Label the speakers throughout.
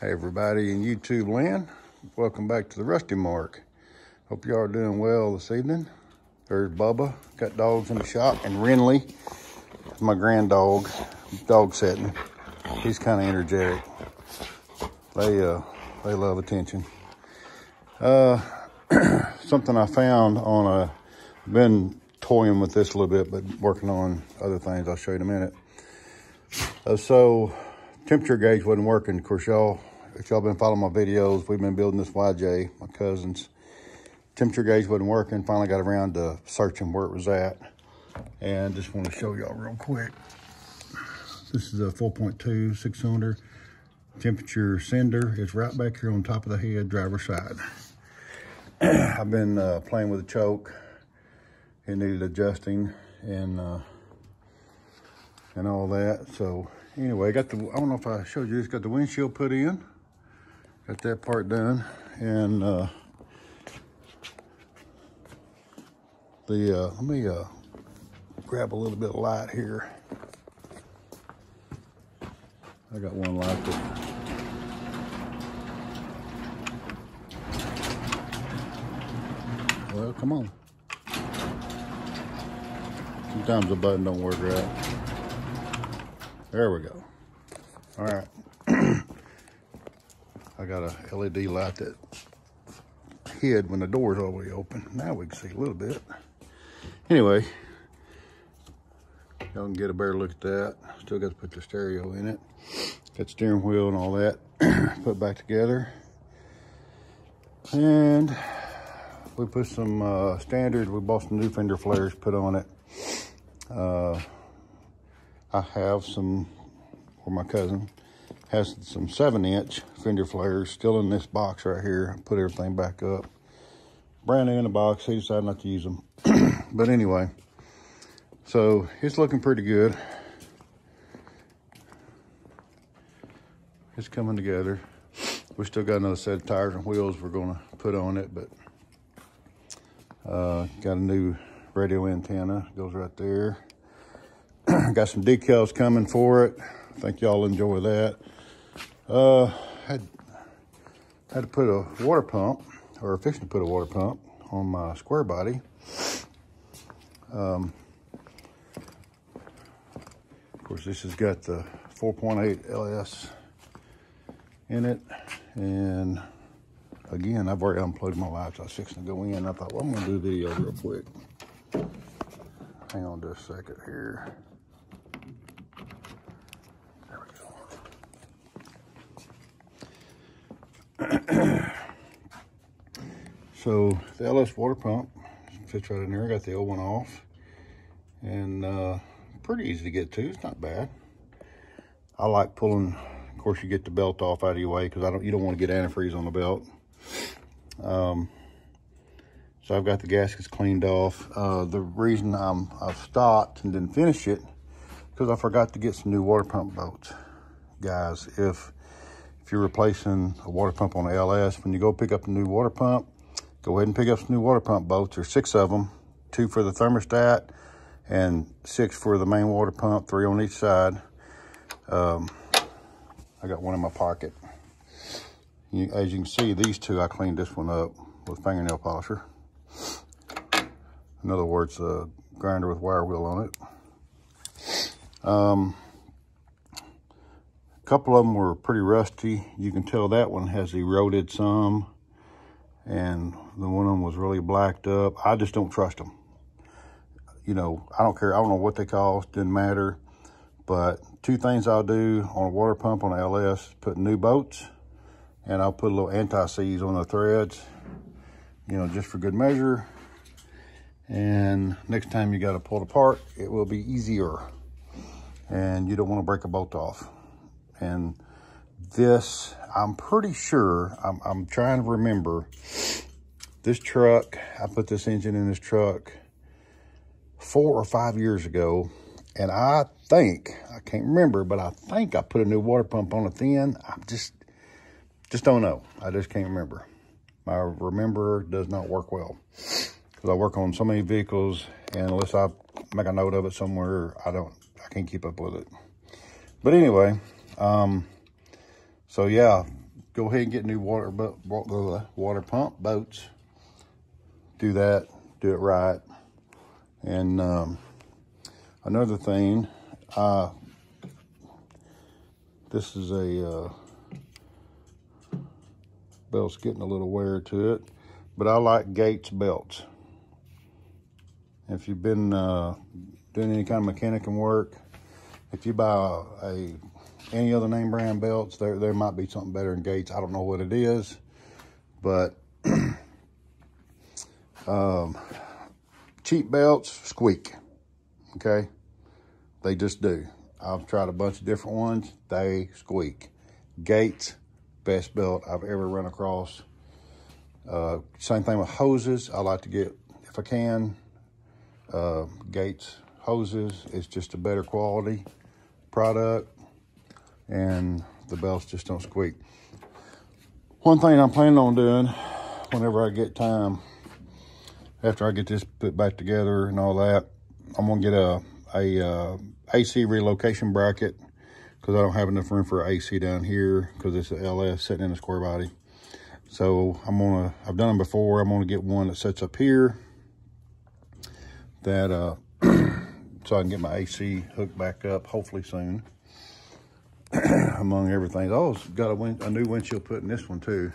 Speaker 1: Hey everybody in YouTube land, welcome back to the Rusty Mark. Hope you are doing well this evening. There's Bubba, got dogs in the shop, and Renly, my grand dog, dog setting. He's kind of energetic. They uh, they love attention. Uh, something I found on a, been toying with this a little bit, but working on other things. I'll show you in a minute. Uh, so temperature gauge wasn't working. Of course, y'all, if y'all been following my videos, we've been building this YJ, my cousin's. Temperature gauge wasn't working. Finally got around to searching where it was at. And just want to show y'all real quick. This is a 4.2 six cylinder temperature sender. It's right back here on top of the head, driver's side. I've been uh, playing with the choke. It needed adjusting and uh, and all that. So anyway, I got the, I don't know if I showed you this, got the windshield put in. Got that part done. And uh, the, uh, let me uh, grab a little bit of light here. I got one light that Well, come on. Sometimes the button don't work right. There we go. All right. I got a LED light that hid when the door's all the way open. Now we can see a little bit. Anyway, y'all can get a better look at that. Still got to put the stereo in it. Got steering wheel and all that put back together. And we put some uh, standard, we bought some new fender flares put on it. Uh, I have some, or my cousin has some seven inch fender flares still in this box right here. Put everything back up. Brand new in the box, he decided not to use them. but anyway, so it's looking pretty good. It's coming together. We still got another set of tires and wheels we're gonna put on it, but uh, got a new radio antenna, goes right there. got some decals coming for it. I think y'all enjoy that. Uh, had, had to put a water pump, or fixing to put a water pump on my square body. Um, of course, this has got the 4.8 LS in it. And again, I've already unplugged my lights. I was fixing to go in. I thought, well, I'm going to do video real quick. Hang on just a second here. There we go. so the LS water pump fits right in there. I got the old one off. And uh, pretty easy to get to. It's not bad. I like pulling, of course, you get the belt off out of your way because I don't. you don't want to get antifreeze on the belt. Um, so I've got the gaskets cleaned off. Uh, the reason I'm, I've stopped and didn't finish it, because I forgot to get some new water pump bolts. Guys, if if you're replacing a water pump on the LS, when you go pick up a new water pump, go ahead and pick up some new water pump bolts. There's six of them, two for the thermostat and six for the main water pump, three on each side. Um, I got one in my pocket. You, as you can see, these two, I cleaned this one up with fingernail polisher. In other words, a grinder with wire wheel on it. Um, couple of them were pretty rusty. You can tell that one has eroded some. And the one of them was really blacked up. I just don't trust them. You know, I don't care. I don't know what they cost. Didn't matter. But two things I'll do on a water pump on LS, put new bolts and I'll put a little anti-seize on the threads, you know, just for good measure. And next time you got to pull it apart, it will be easier. And you don't want to break a bolt off. And this, I'm pretty sure, I'm, I'm trying to remember, this truck, I put this engine in this truck four or five years ago. And I think, I can't remember, but I think I put a new water pump on it then. I'm just, just don't know. I just can't remember. My remember does not work well because I work on so many vehicles and unless I make a note of it somewhere, I don't, I can't keep up with it. But anyway, um, so yeah, go ahead and get new water, water pump boats. Do that, do it right. And um, another thing, uh, this is a uh, belt's getting a little wear to it, but I like Gates belts. If you've been uh, doing any kind of mechanicing work, if you buy a, a any other name brand belts, there there might be something better in Gates. I don't know what it is, but um, cheap belts squeak. Okay, they just do. I've tried a bunch of different ones. They squeak. Gates, best belt I've ever run across. Uh, same thing with hoses. I like to get, if I can, uh, Gates hoses. It's just a better quality product and the belts just don't squeak. One thing I'm planning on doing whenever I get time, after I get this put back together and all that, I'm gonna get a, a uh, AC relocation bracket because I don't have enough room for AC down here because it's an LS sitting in a square body. So I'm gonna, I've done them before. I'm gonna get one that sits up here that, uh, so I can get my AC hooked back up hopefully soon. among everything. Oh, got a, a new windshield put in this one too.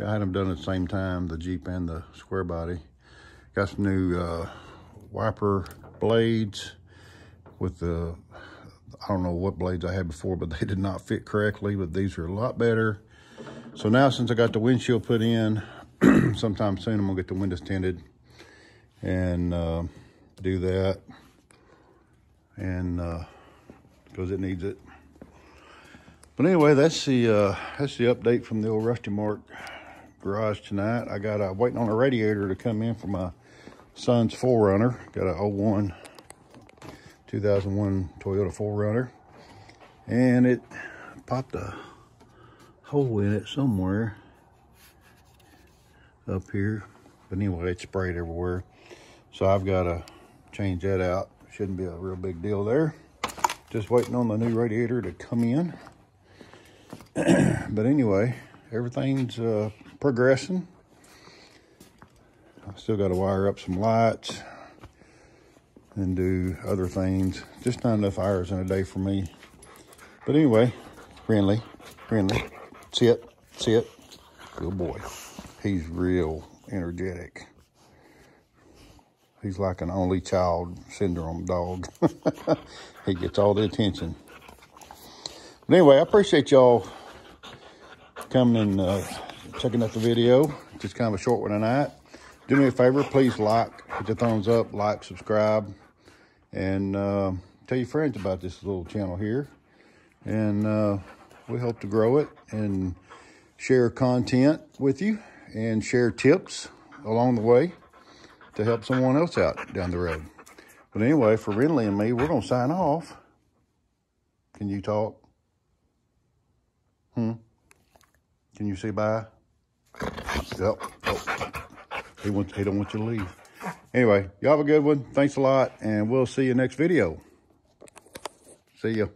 Speaker 1: I had them done at the same time, the Jeep and the square body. Got some new uh, wiper blades with the, I don't know what blades I had before, but they did not fit correctly, but these are a lot better. So now since I got the windshield put in, sometime soon I'm gonna get the windows tinted and uh, do that. And because uh, it needs it. But anyway, that's the uh, that's the update from the old Rusty Mark garage tonight. I got uh, waiting on a radiator to come in for my son's 4Runner. Got a 01 2001 Toyota 4Runner, and it popped a hole in it somewhere up here. But anyway, it sprayed everywhere. So I've got to change that out. Shouldn't be a real big deal there. Just waiting on the new radiator to come in. but anyway, everything's uh, progressing. I still got to wire up some lights and do other things. Just not enough hours in a day for me. But anyway, friendly, friendly. Sit, sit. Good boy. He's real energetic. He's like an only child syndrome dog. he gets all the attention. But anyway, I appreciate y'all coming and uh, checking out the video. Just kind of a short one tonight. Do me a favor, please like, hit the thumbs up, like, subscribe, and uh, tell your friends about this little channel here. And uh, we hope to grow it and share content with you and share tips along the way to help someone else out down the road. But anyway, for Renly and me, we're going to sign off. Can you talk? Hmm? Can you say bye? Yep. Oh. He wants he don't want you to leave. Anyway, y'all have a good one. Thanks a lot, and we'll see you next video. See ya.